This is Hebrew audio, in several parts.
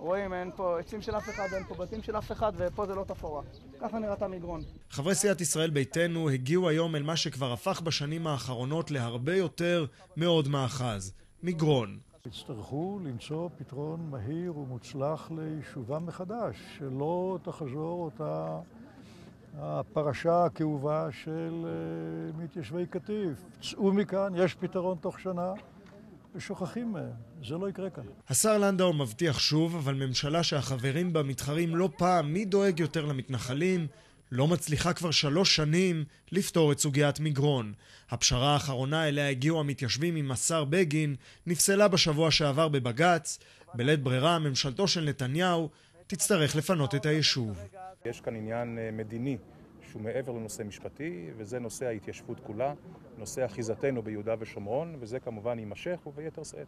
רואים, אין פה עצים של אף אחד, אין פה בתים של אף אחד, ופה זה לא תפאורה. ככה נראתה מגרון. חברי סיעת ישראל ביתנו הגיעו היום אל מה שכבר הפך בשנים האחרונות להרבה יותר מעוד מאחז, מגרון. יצטרכו למצוא פתרון מהיר ומוצלח ליישובם מחדש, שלא תחזור אותה הפרשה הכאובה של uh, מתיישבי קטיף. צאו מכאן, יש פתרון תוך שנה, ושוכחים מהם. זה לא יקרה כאן. השר לנדאו מבטיח שוב, אבל ממשלה שהחברים בה מתחרים לא פעם מי דואג יותר למתנחלים, לא מצליחה כבר שלוש שנים לפתור את סוגיית מגרון. הפשרה האחרונה אליה הגיעו המתיישבים עם השר בגין נפסלה בשבוע שעבר בבג"ץ. בלית ברירה, ממשלתו של נתניהו תצטרך לפנות את היישוב. יש כאן עניין אה, מדיני שהוא מעבר לנושא משפטי, וזה נושא ההתיישבות כולה, נושא אחיזתנו ביהודה ושומרון, וזה כמובן יימשך וביתר שאת.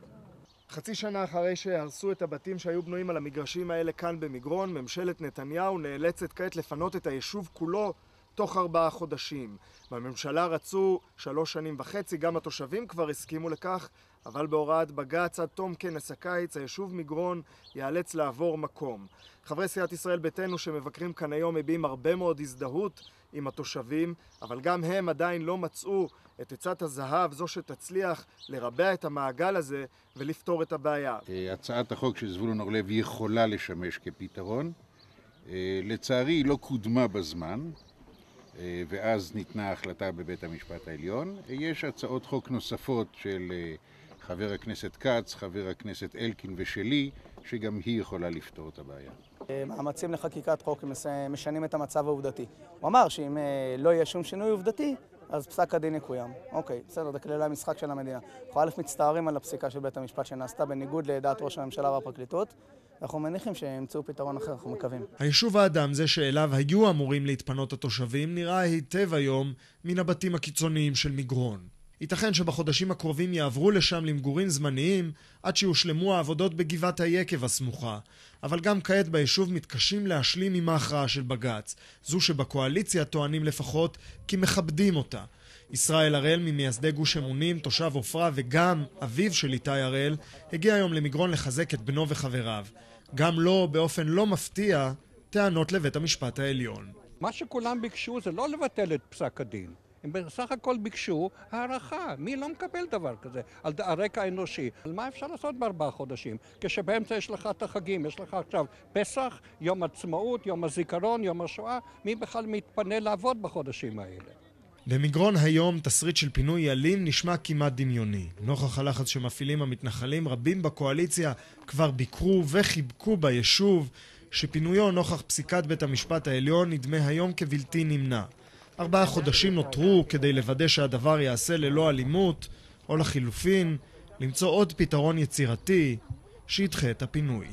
חצי שנה אחרי שהרסו את הבתים שהיו בנויים על המגרשים האלה כאן במגרון, ממשלת נתניהו נאלצת כעת לפנות את היישוב כולו תוך ארבעה חודשים. בממשלה רצו שלוש שנים וחצי, גם התושבים כבר הסכימו לכך, אבל בהוראת בג"ץ עד תום כנס הקיץ היישוב מגרון ייאלץ לעבור מקום. חברי סיעת ישראל ביתנו שמבקרים כאן היום מביעים הרבה מאוד הזדהות עם התושבים, אבל גם הם עדיין לא מצאו את עצת הזהב, זו שתצליח לרבע את המעגל הזה ולפתור את הבעיה. אה, הצעת החוק של זבולון אורלב יכולה לשמש כפתרון. אה, לצערי היא לא קודמה בזמן, ואז ניתנה החלטה בבית המשפט העליון. יש הצעות חוק נוספות של חבר הכנסת כץ, חבר הכנסת אלקין ושלי, שגם היא יכולה לפתור את הבעיה. מאמצים לחקיקת חוק משנים את המצב העובדתי. הוא אמר שאם לא יהיה שום שינוי עובדתי, אז פסק הדין יקוים. אוקיי, בסדר, זה כללי המשחק של המדינה. אנחנו א' מצטערים על הפסיקה של בית המשפט שנעשתה בניגוד לדעת ראש הממשלה והפרקליטות. אנחנו מניחים שימצאו פתרון אחר, אנחנו מקווים. היישוב האדם, זה שאליו היו אמורים להתפנות התושבים, נראה היטב היום מן הבתים הקיצוניים של מגרון. ייתכן שבחודשים הקרובים יעברו לשם למגורים זמניים עד שיושלמו העבודות בגבעת היקב הסמוכה. אבל גם כעת ביישוב מתקשים להשלים עם ההכרעה של בג"ץ. זו שבקואליציה טוענים לפחות כי מכבדים אותה. ישראל הראל ממייסדי גוש אמונים, תושב עופרה וגם אביו של איתי הראל, הגיע היום למגרון לחזק את בנו וחבריו. גם לו, באופן לא מפתיע, טענות לבית המשפט העליון. מה שכולם ביקשו זה לא לבטל את פסק הדין. הם בסך הכל ביקשו הערכה. מי לא מקבל דבר כזה על הרקע האנושי? על מה אפשר לעשות בארבעה חודשים? כשבאמצע יש לך את החגים, יש לך עכשיו פסח, יום עצמאות, יום הזיכרון, יום השואה, מי בכלל מתפנה לעבוד בחודשים האלה? במגרון היום תסריט של פינוי ילים נשמע כמעט דמיוני. נוכח הלחץ שמפעילים המתנחלים, רבים בקואליציה כבר ביקרו וחיבקו ביישוב, שפינויו נוכח פסיקת בית המשפט העליון נדמה היום כבלתי נמנע. ארבעה חודשים נותרו כדי לוודא שהדבר ייעשה ללא אלימות, או לחילופין, למצוא עוד פתרון יצירתי שידחה את הפינוי.